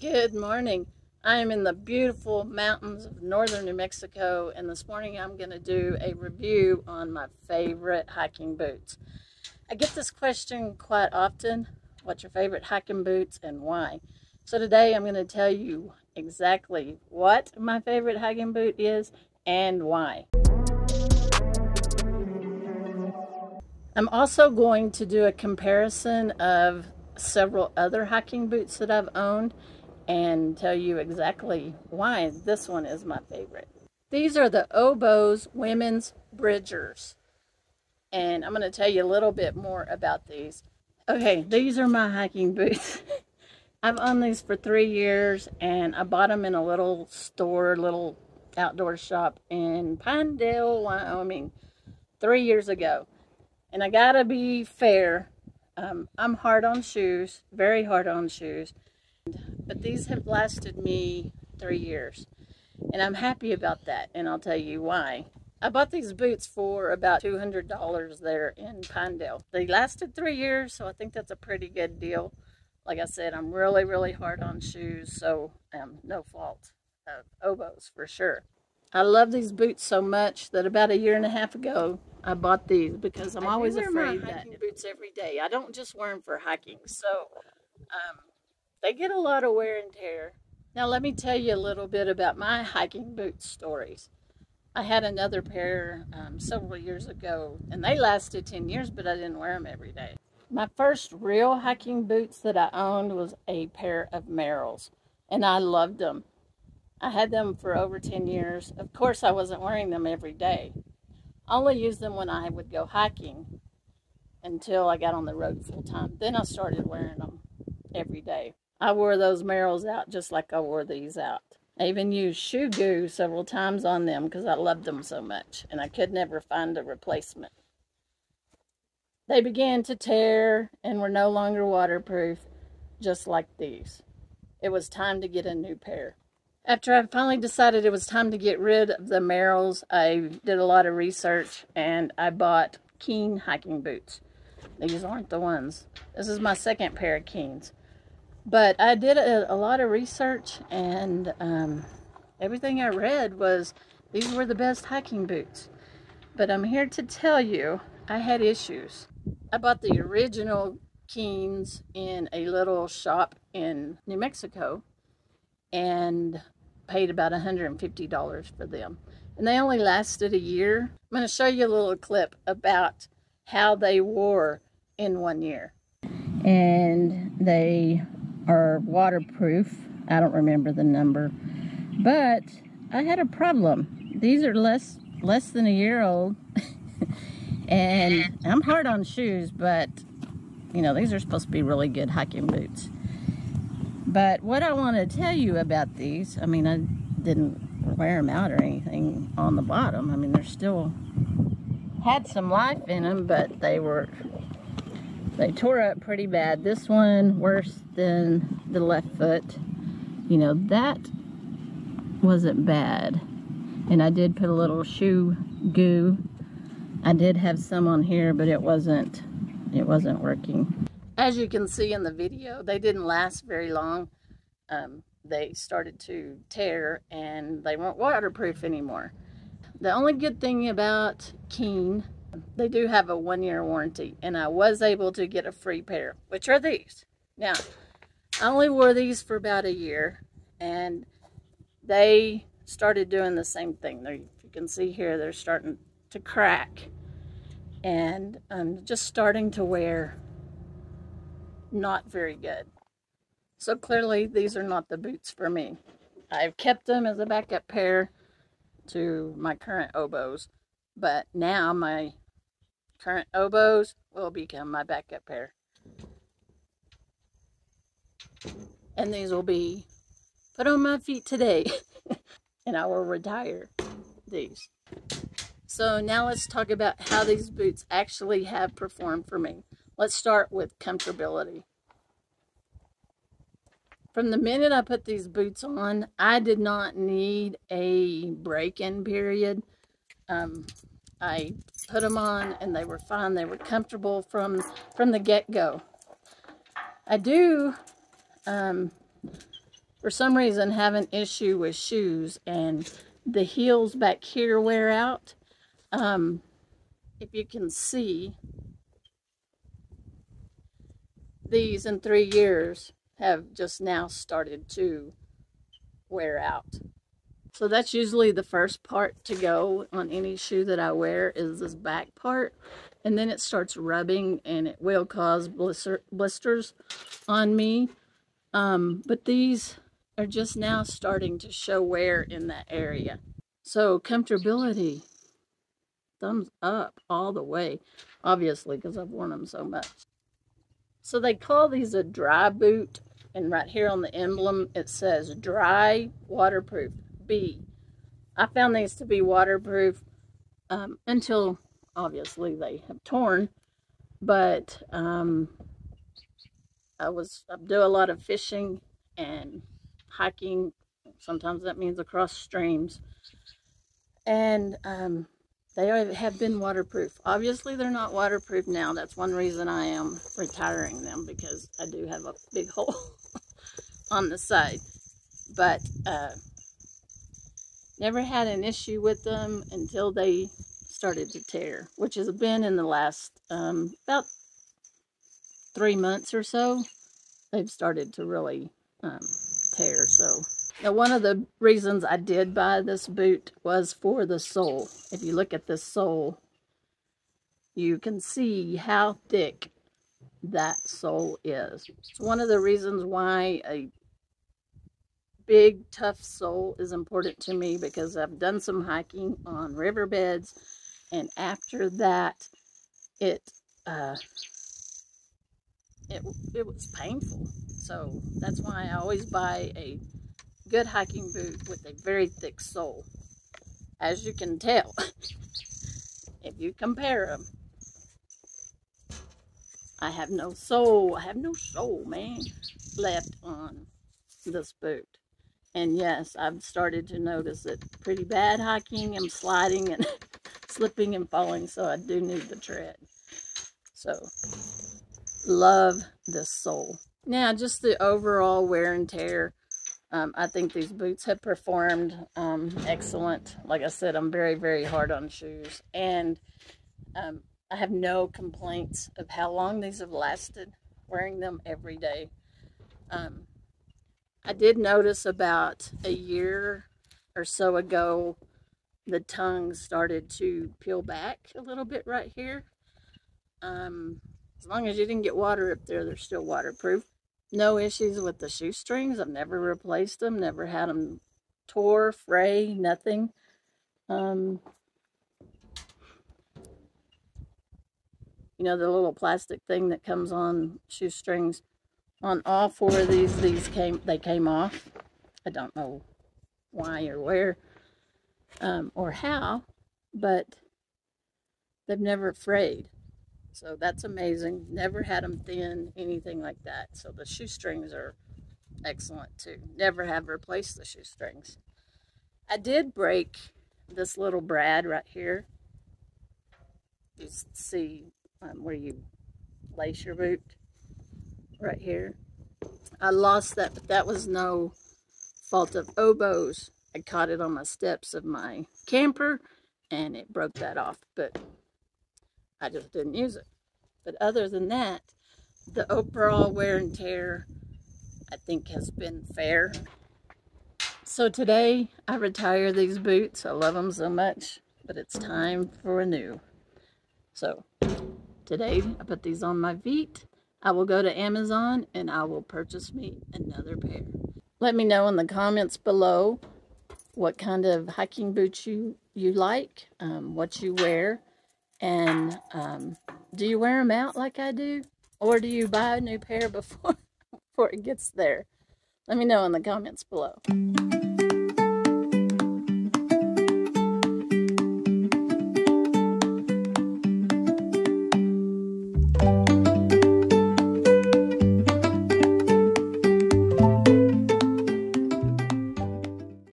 Good morning. I am in the beautiful mountains of northern New Mexico and this morning I'm going to do a review on my favorite hiking boots. I get this question quite often, what's your favorite hiking boots and why? So today I'm going to tell you exactly what my favorite hiking boot is and why. I'm also going to do a comparison of several other hiking boots that I've owned and tell you exactly why this one is my favorite. These are the Oboz Women's Bridgers. And I'm going to tell you a little bit more about these. Okay, these are my hiking boots. I've owned these for three years and I bought them in a little store, little outdoor shop in Pinedale, Wyoming, three years ago. And I gotta be fair, um, I'm hard on shoes, very hard on shoes but these have lasted me three years. And I'm happy about that, and I'll tell you why. I bought these boots for about $200 there in Pinedale. They lasted three years, so I think that's a pretty good deal. Like I said, I'm really, really hard on shoes, so um, no fault of Oboz for sure. I love these boots so much that about a year and a half ago, I bought these because I'm I always afraid that boots every day. I don't just wear them for hiking. So um, they get a lot of wear and tear. Now let me tell you a little bit about my hiking boot stories. I had another pair um, several years ago and they lasted 10 years but I didn't wear them every day. My first real hiking boots that I owned was a pair of Merrells and I loved them. I had them for over 10 years. Of course I wasn't wearing them every day. I only used them when I would go hiking until I got on the road full time. Then I started wearing them every day. I wore those Merrells out just like I wore these out. I even used shoe goo several times on them because I loved them so much and I could never find a replacement. They began to tear and were no longer waterproof, just like these. It was time to get a new pair. After I finally decided it was time to get rid of the Merrells, I did a lot of research and I bought Keen hiking boots. These aren't the ones. This is my second pair of Keens. But I did a, a lot of research, and um, everything I read was these were the best hiking boots. But I'm here to tell you I had issues. I bought the original Keens in a little shop in New Mexico and paid about $150 for them. And they only lasted a year. I'm going to show you a little clip about how they wore in one year. And they are waterproof. I don't remember the number. But I had a problem. These are less less than a year old. and I'm hard on shoes, but you know, these are supposed to be really good hiking boots. But what I want to tell you about these, I mean, I didn't wear them out or anything on the bottom. I mean, they're still had some life in them, but they were they tore up pretty bad. This one worse than the left foot. You know, that wasn't bad. And I did put a little shoe goo. I did have some on here, but it wasn't, it wasn't working. As you can see in the video, they didn't last very long. Um, they started to tear and they weren't waterproof anymore. The only good thing about Keen they do have a one year warranty and I was able to get a free pair, which are these. Now, I only wore these for about a year and they started doing the same thing. They're, you can see here, they're starting to crack and I'm just starting to wear not very good. So clearly these are not the boots for me. I've kept them as a backup pair to my current Oboz, but now my current Oboz will become my backup pair. And these will be put on my feet today. and I will retire these. So now let's talk about how these boots actually have performed for me. Let's start with comfortability. From the minute I put these boots on, I did not need a break-in period. Um, I put them on and they were fine. They were comfortable from, from the get-go. I do um, for some reason have an issue with shoes and the heels back here wear out. Um, if you can see, these in three years have just now started to wear out. So that's usually the first part to go on any shoe that I wear is this back part. And then it starts rubbing and it will cause blister, blisters on me. Um, but these are just now starting to show wear in that area. So comfortability, thumbs up all the way, obviously because I've worn them so much. So they call these a dry boot and right here on the emblem it says dry waterproof B. I found these to be waterproof um, until obviously they have torn but um, I was I do a lot of fishing and hiking sometimes that means across streams and um, they have been waterproof. Obviously, they're not waterproof now. That's one reason I am retiring them because I do have a big hole on the side. But uh, never had an issue with them until they started to tear, which has been in the last um, about three months or so. They've started to really um, tear. So now, one of the reasons I did buy this boot was for the sole. If you look at this sole, you can see how thick that sole is. It's one of the reasons why a big, tough sole is important to me because I've done some hiking on riverbeds, and after that, it uh, it, it was painful. So that's why I always buy a good hiking boot with a very thick sole. As you can tell, if you compare them, I have no sole, I have no sole, man, left on this boot. And yes, I've started to notice it pretty bad hiking. I'm sliding and slipping and falling, so I do need the tread. So, love this sole. Now, just the overall wear and tear. Um, I think these boots have performed um, excellent. Like I said, I'm very, very hard on shoes. And um, I have no complaints of how long these have lasted wearing them every day. Um, I did notice about a year or so ago, the tongue started to peel back a little bit right here. Um, as long as you didn't get water up there, they're still waterproof no issues with the shoestrings. I've never replaced them, never had them tore, fray, nothing. Um, you know, the little plastic thing that comes on shoestrings. On all four of these, these came, they came off. I don't know why or where um, or how, but they've never frayed. So that's amazing. Never had them thin, anything like that. So the shoestrings are excellent too. Never have replaced the shoestrings. I did break this little brad right here. You see um, where you lace your boot right here. I lost that, but that was no fault of Oboz. I caught it on my steps of my camper and it broke that off. But I just didn't use it. But other than that, the overall wear and tear, I think, has been fair. So today, I retire these boots. I love them so much, but it's time for a new. So today, I put these on my feet. I will go to Amazon and I will purchase me another pair. Let me know in the comments below what kind of hiking boots you, you like, um, what you wear. And um, do you wear them out like I do? Or do you buy a new pair before, before it gets there? Let me know in the comments below.